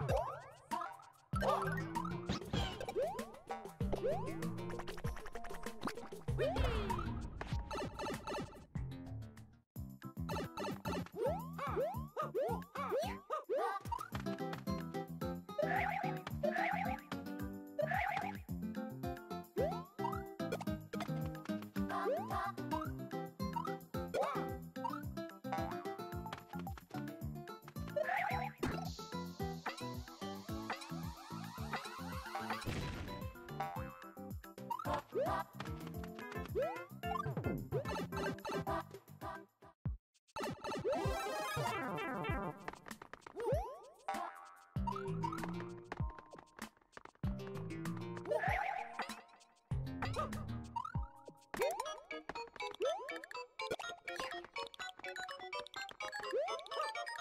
Oh!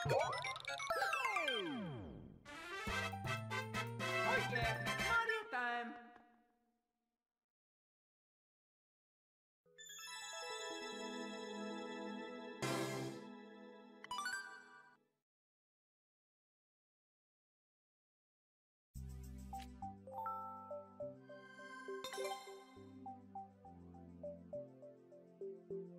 Woo! Thank you.